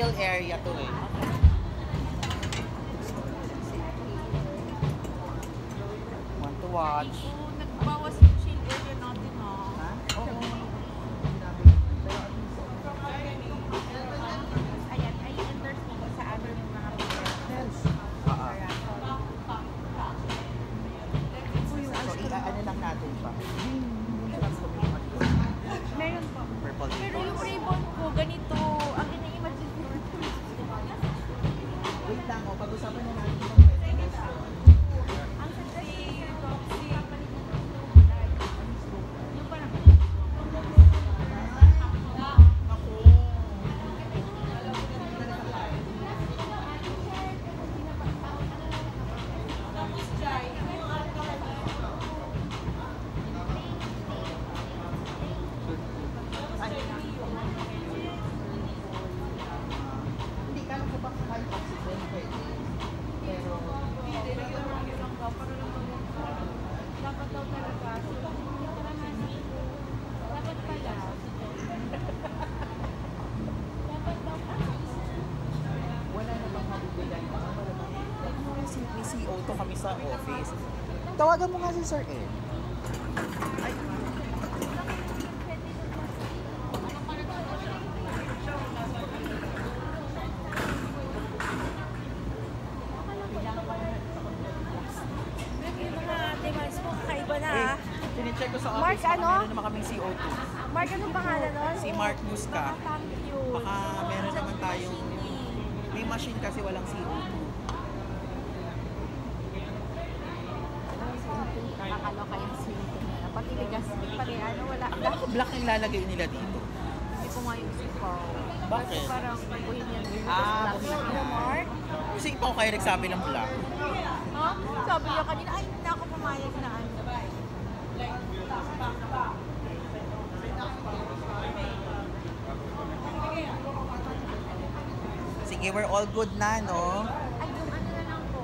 chill area to eh. Want to watch? Sa office. Tawagan mo nga si Sir eh. Ay, sinicheck ko sa office. Mark, ano? Meron naman kaming CO2. Mark, anong pangalan nun? Si Mark Musca. Ah. Baka meron naman tayong may machine kasi walang CO2. Nakakaloka yung swing nila. Pati ligas, pati ano, wala. Akala ko black yung ilalagay nila dito. Hindi ko maisip ko. Bakit? Kasi parang bohemian green. Ah, black na Mark. Kasi ikaw kayo nagsabi ng black. Ha? Sabi niya kanina, ay hindi ako pumayag na ano. Sige, we're all good na, no? Ay, yung ano na lang po.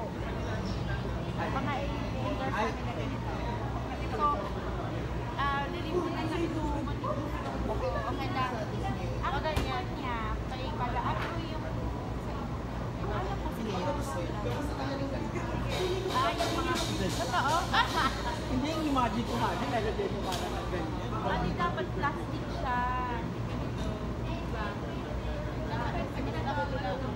Mga So, ah, lilimutan na ito. Okay lang. Ang ganyan niya, kay pala, ano yung ano po sila? Yung mga totoo? Hindi yung imagine ko nga, nilagay mo ganyan. Ano dapat plastic siya? Diba? Dapat hindi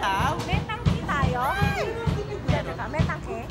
tảo mẹ tăng khí tài đó mẹ tăng thế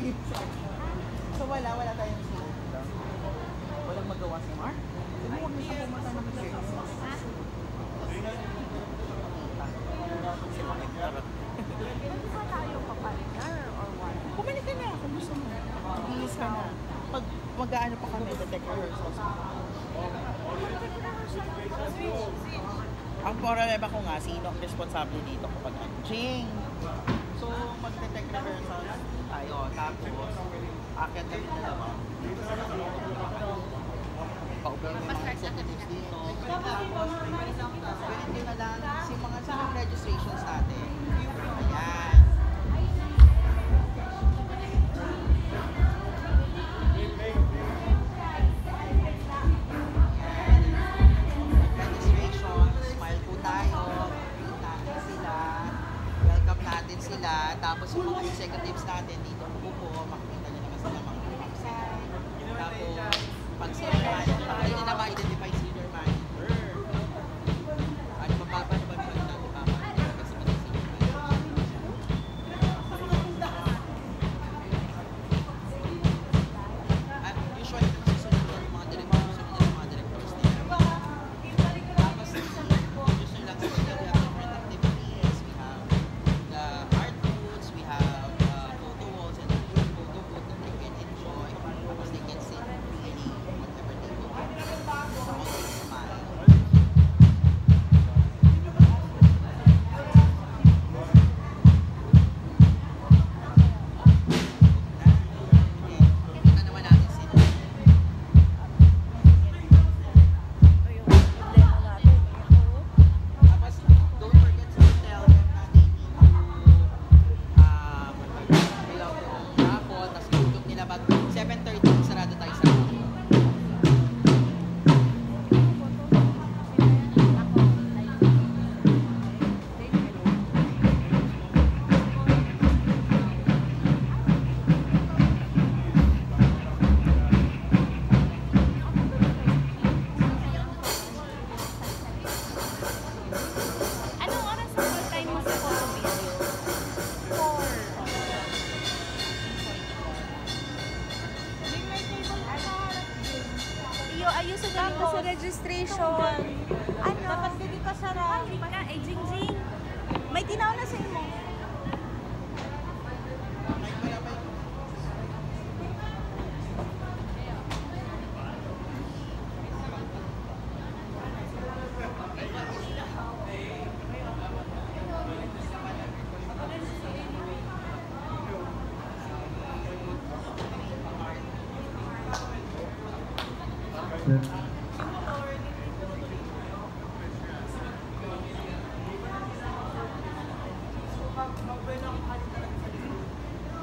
So wala, wala tayong show. Walang magawa si Mark? Sige, huwag niyo siya pumunta ng sales. Ha? Si Mark, Nandito or what? Bumalik ka na kung gusto mo. Bumalik ka na. Pag mag-aano pa kami, detect rehearsals. Ang problema ko nga, sino ang responsable dito kapag ang Jing? tapos akit kami dalawa. Paugal mo mga executives dito. Tapos, pwede din na lang mga sa registrations natin. Ayan. sila, tapos yung mga executives natin dito.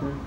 Mm-hmm.